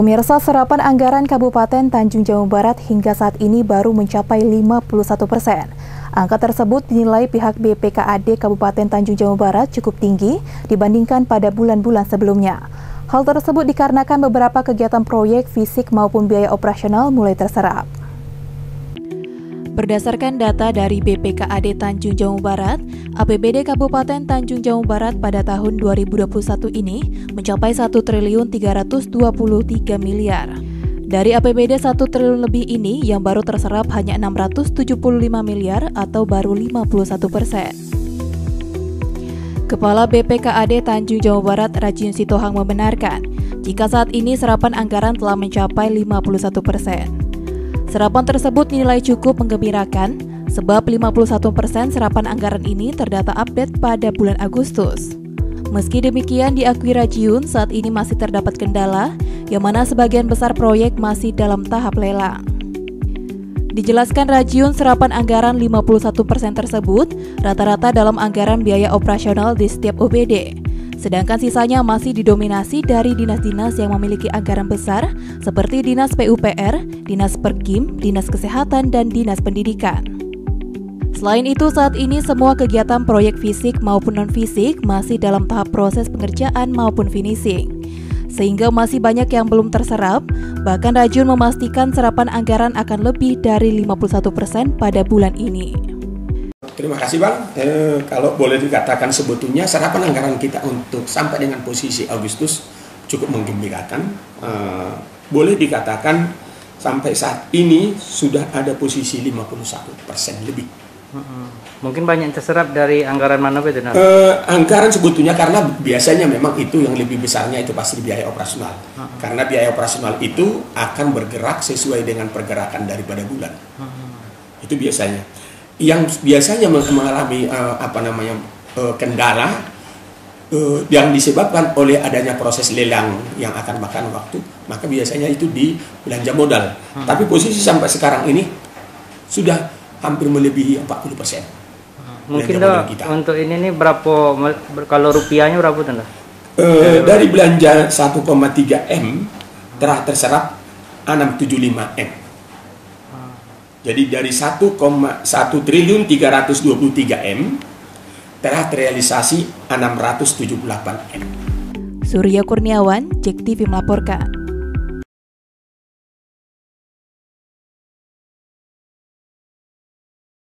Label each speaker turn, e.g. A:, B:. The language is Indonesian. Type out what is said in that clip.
A: Pemirsa serapan anggaran Kabupaten Tanjung Jabung Barat hingga saat ini baru mencapai 51 persen. Angka tersebut dinilai pihak BPKAD Kabupaten Tanjung Jabung Barat cukup tinggi dibandingkan pada bulan-bulan sebelumnya. Hal tersebut dikarenakan beberapa kegiatan proyek fisik maupun biaya operasional mulai terserap. Berdasarkan data dari BPKAD Tanjung Jabung Barat, APBD Kabupaten Tanjung Jabung Barat pada tahun 2021 ini mencapai 1 triliun 323 miliar. Dari APBD 1 triliun lebih ini yang baru terserap hanya 675 miliar atau baru 51 persen. Kepala BPKAD Tanjung Jawa Barat Rajin Sitohang membenarkan jika saat ini serapan anggaran telah mencapai 51 persen. Serapan tersebut dinilai cukup menggembirakan sebab 51% serapan anggaran ini terdata update pada bulan Agustus. Meski demikian diakui Rajiun saat ini masih terdapat kendala yang mana sebagian besar proyek masih dalam tahap lelang. Dijelaskan Rajiun serapan anggaran 51% tersebut rata-rata dalam anggaran biaya operasional di setiap OBD sedangkan sisanya masih didominasi dari dinas-dinas yang memiliki anggaran besar seperti Dinas PUPR, Dinas Perkim, Dinas Kesehatan, dan Dinas Pendidikan. Selain itu, saat ini semua kegiatan proyek fisik maupun non-fisik masih dalam tahap proses pengerjaan maupun finishing. Sehingga masih banyak yang belum terserap, bahkan Rajun memastikan serapan anggaran akan lebih dari 51% pada bulan ini.
B: Terima kasih Bang. Eh, kalau boleh dikatakan sebetulnya serapan anggaran kita untuk sampai dengan posisi Agustus cukup menggembirakan. Eh, boleh dikatakan sampai saat ini sudah ada posisi 51 persen lebih.
C: Mungkin banyak terserap dari anggaran mana itu?
B: Eh, anggaran sebetulnya karena biasanya memang itu yang lebih besarnya itu pasti biaya operasional. Uh -huh. Karena biaya operasional itu akan bergerak sesuai dengan pergerakan daripada bulan. Uh -huh. Itu biasanya yang biasanya mengalami uh, apa namanya uh, kendala uh, yang disebabkan oleh adanya proses lelang yang akan makan waktu, maka biasanya itu di belanja modal. Hmm. Tapi posisi sampai sekarang ini sudah hampir melebihi 40 persen.
C: Hmm. Mungkin kita. untuk ini nih berapa kalau rupiahnya berapa tuh?
B: Uh, dari belanja 1,3 m telah terserap 675 m. Jadi dari 1,1 triliun 323 M telah terrealisasi 678 M.
A: Surya Kurniawan, Cek TV melaporkan.